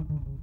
Mm-hmm.